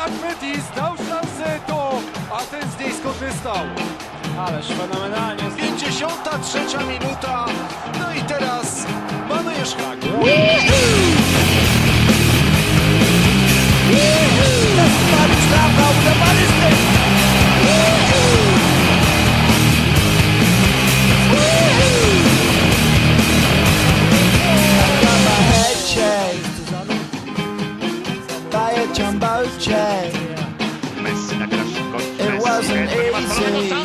Achmeti zdał szansę to, a ten z niej skorzystał. Ależ fenomenalnie. 53 minuta, no i teraz mamy Jeszka. Yeah! Dice...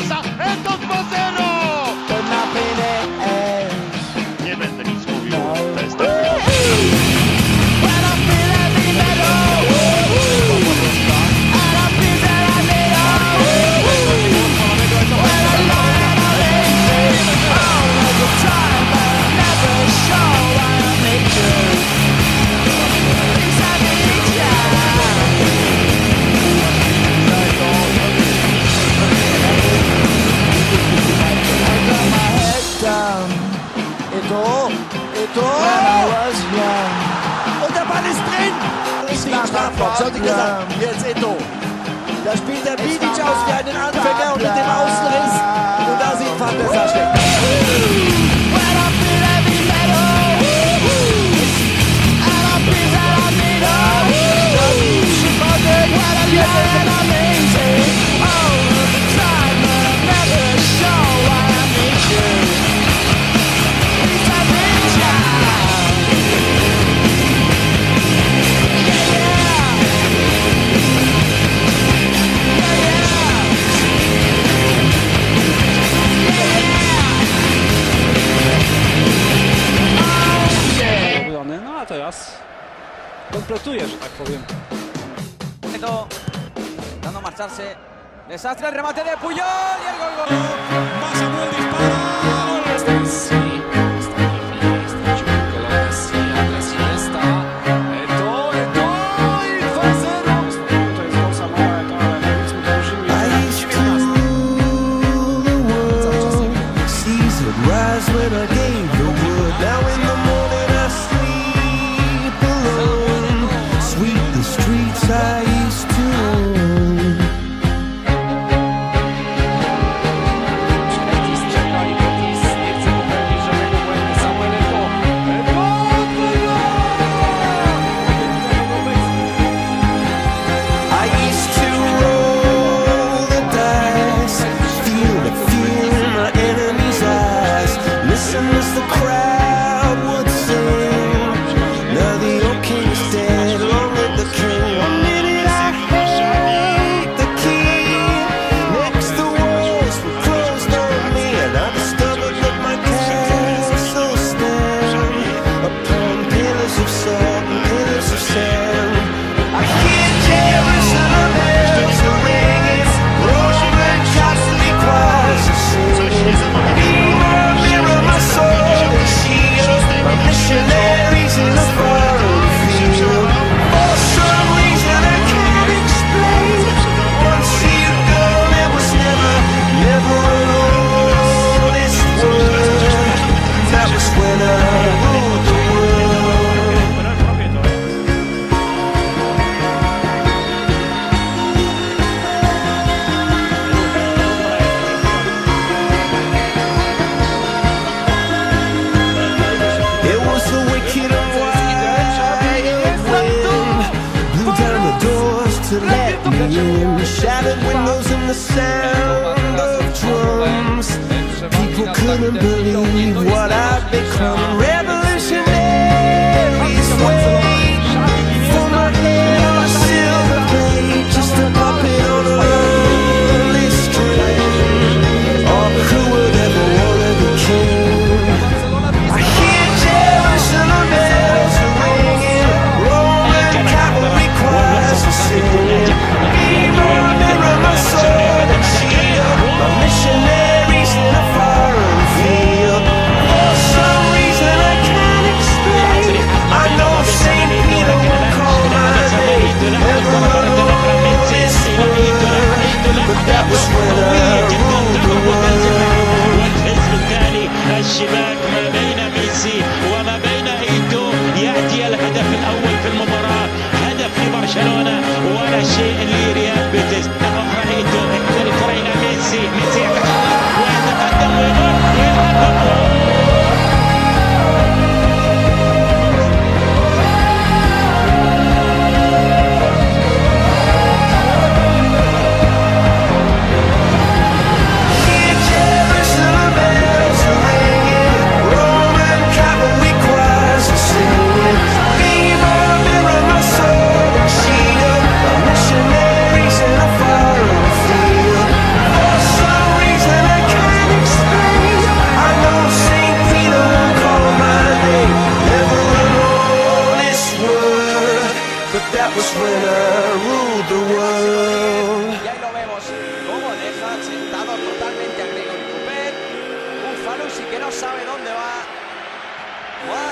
kommt. Sollte gesagt, jetzt Eto. Da spielt der Bidic aus wie einen Anfänger und mit dem Außenriss. Und da sieht Van der Sar schlecht. estudios. Tak powiem. Objeto, dando marcharse. Desastre, el remate de Puyol y el gol. gol. Samuel dispara. in shattered windows and the sound of drums. People couldn't believe what I'd become. Revolutionary sway. For my hair? on a silver plate, just a puppet on a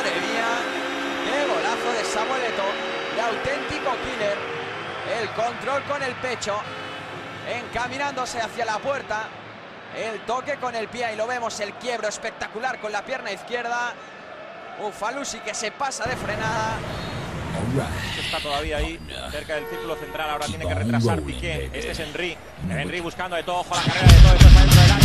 Madre qué golazo de Samuel Eto, de auténtico killer. El control con el pecho, encaminándose hacia la puerta. El toque con el pie, y lo vemos, el quiebro espectacular con la pierna izquierda. Ufalusi que se pasa de frenada. Este está todavía ahí, cerca del círculo central. Ahora tiene que retrasar Piqué. Este es Henry. Henry buscando de todo. Ojo la carrera de todo. Está dentro del.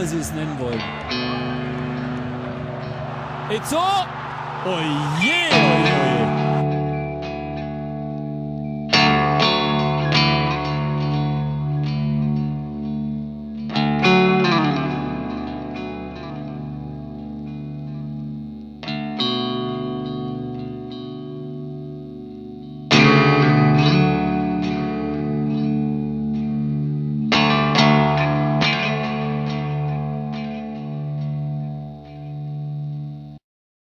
immer Sie es nennen wollen. It's all. Oh yeah! Oh yeah.